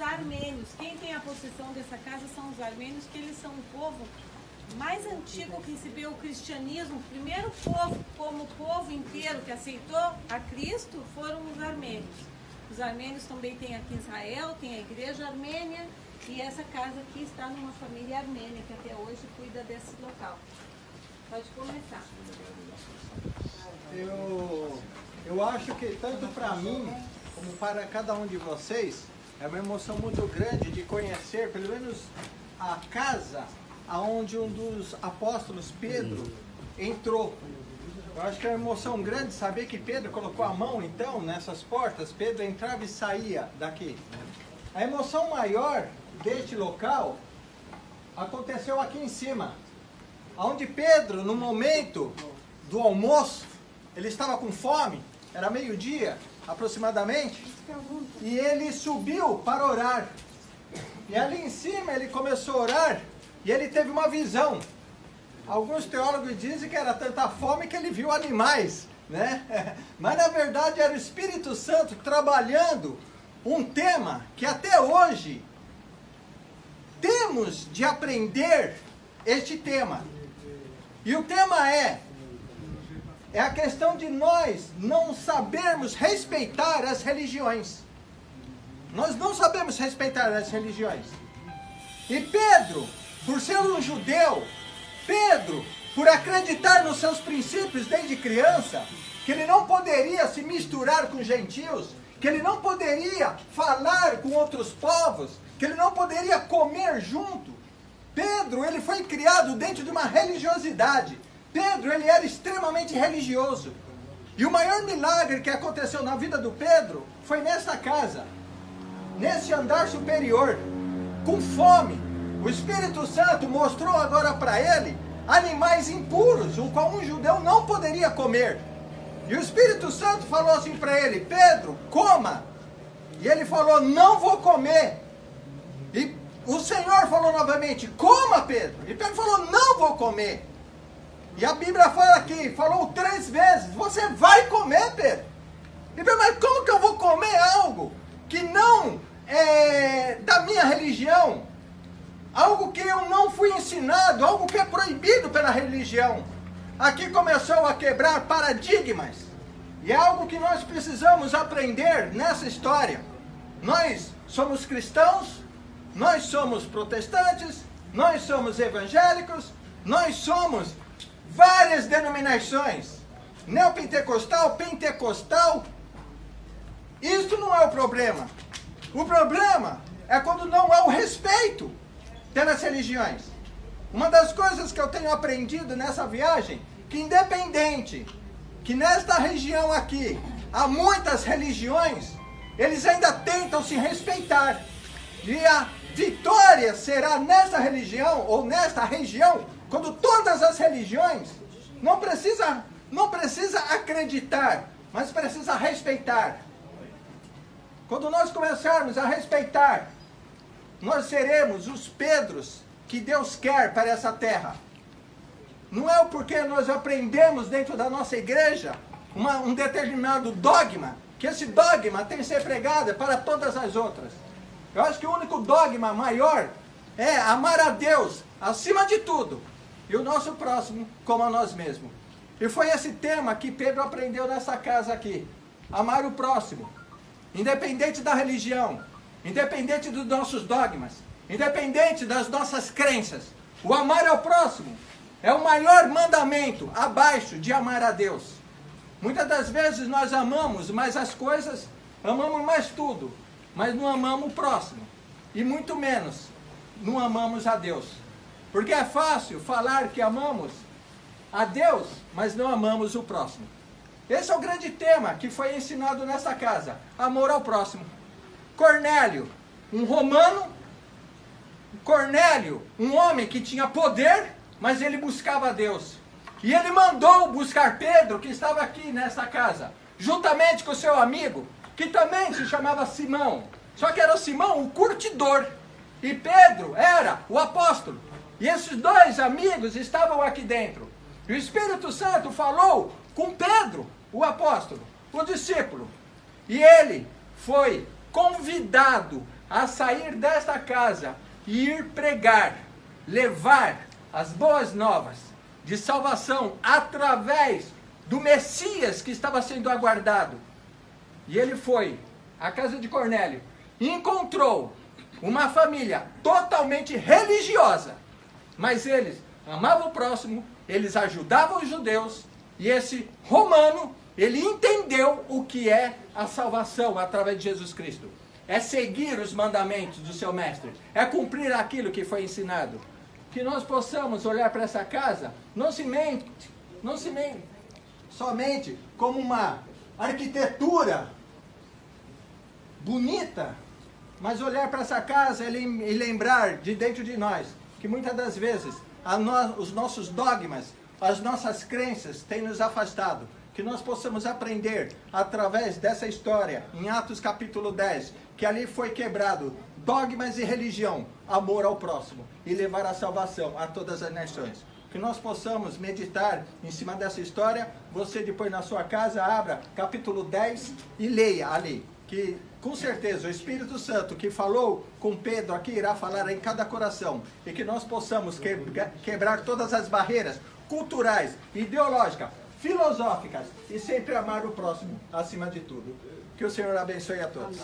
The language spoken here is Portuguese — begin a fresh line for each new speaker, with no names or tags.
os armênios. Quem tem a possessão dessa casa são os armênios, que eles são o povo mais antigo que recebeu o cristianismo. O primeiro povo, como povo inteiro que aceitou a Cristo, foram os armênios. Os armênios também tem aqui em Israel, tem a igreja armênia, e essa casa aqui está numa família armênia que até hoje cuida desse local. Pode começar.
Eu, eu acho que tanto para mim como para cada um de vocês é uma emoção muito grande de conhecer pelo menos a casa aonde um dos apóstolos Pedro entrou. Eu acho que é uma emoção grande saber que Pedro colocou a mão então nessas portas, Pedro entrava e saía daqui. A emoção maior deste local aconteceu aqui em cima, onde Pedro, no momento do almoço, ele estava com fome, era meio-dia aproximadamente, e ele subiu para orar. E ali em cima ele começou a orar e ele teve uma visão. Alguns teólogos dizem que era tanta fome que ele viu animais, né? Mas na verdade era o Espírito Santo trabalhando um tema que até hoje temos de aprender este tema. E o tema é é a questão de nós não sabermos respeitar as religiões. Nós não sabemos respeitar as religiões. E Pedro, por ser um judeu, Pedro, por acreditar nos seus princípios desde criança, que ele não poderia se misturar com gentios, que ele não poderia falar com outros povos, que ele não poderia comer junto. Pedro, ele foi criado dentro de uma religiosidade. Pedro, ele era extremamente religioso. E o maior milagre que aconteceu na vida do Pedro foi nessa casa, nesse andar superior, com fome. O Espírito Santo mostrou agora para ele animais impuros, o qual um judeu não poderia comer. E o Espírito Santo falou assim para ele: Pedro, coma. E ele falou: Não vou comer. E o Senhor falou novamente: Coma, Pedro. E Pedro falou: Não vou comer. E a Bíblia fala aqui, falou três vezes: Você vai comer, Pedro. Pedro, mas como que eu vou comer algo que não é da minha religião? Algo que eu não fui ensinado, algo que é proibido pela religião. Aqui começou a quebrar paradigmas. E é algo que nós precisamos aprender nessa história. Nós somos cristãos, nós somos protestantes, nós somos evangélicos, nós somos várias denominações. Neopentecostal, pentecostal. Isso não é o problema. O problema é quando não há o respeito pelas religiões. Uma das coisas que eu tenho aprendido nessa viagem, que independente que nesta região aqui há muitas religiões, eles ainda tentam se respeitar. E a vitória será nessa religião ou nesta região, quando todas as religiões não precisa não precisa acreditar, mas precisa respeitar. Quando nós começarmos a respeitar, nós seremos os Pedros que Deus quer para essa terra. Não é o porque nós aprendemos dentro da nossa igreja uma, um determinado dogma, que esse dogma tem que ser pregado para todas as outras. Eu acho que o único dogma maior é amar a Deus acima de tudo e o nosso próximo como a nós mesmos. E foi esse tema que Pedro aprendeu nessa casa aqui. Amar o próximo, independente da religião, independente dos nossos dogmas, independente das nossas crenças. O amar ao próximo é o maior mandamento abaixo de amar a Deus. Muitas das vezes nós amamos mais as coisas, amamos mais tudo, mas não amamos o próximo. E muito menos não amamos a Deus. Porque é fácil falar que amamos a Deus, mas não amamos o próximo. Esse é o grande tema que foi ensinado nessa casa: amor ao próximo. Cornélio, um romano, Cornélio, um homem que tinha poder, mas ele buscava a Deus. E ele mandou buscar Pedro, que estava aqui nessa casa, juntamente com seu amigo, que também se chamava Simão. Só que era Simão o curtidor. E Pedro era o apóstolo. E esses dois amigos estavam aqui dentro. E o Espírito Santo falou com Pedro, o apóstolo, o discípulo. E ele foi convidado a sair desta casa e ir pregar, levar as boas novas de salvação através do Messias que estava sendo aguardado. E ele foi à casa de Cornélio, encontrou uma família totalmente religiosa, mas eles amavam o próximo, eles ajudavam os judeus, e esse romano, ele entendeu o que é a salvação através de Jesus Cristo. É seguir os mandamentos do seu mestre, é cumprir aquilo que foi ensinado. Que nós possamos olhar para essa casa, não se mente, não se mente somente como uma arquitetura bonita, mas olhar para essa casa e lembrar de dentro de nós que muitas das vezes no, os nossos dogmas, as nossas crenças têm nos afastado. Que nós possamos aprender através dessa história, em Atos capítulo 10, que ali foi quebrado dogmas e religião, amor ao próximo e levar a salvação a todas as nações. Que nós possamos meditar em cima dessa história. Você depois na sua casa abra capítulo 10 e leia ali. Que com certeza o Espírito Santo que falou com Pedro aqui irá falar em cada coração. E que nós possamos quebrar todas as barreiras culturais, ideológicas, filosóficas e sempre amar o próximo acima de tudo. Que o Senhor abençoe a todos.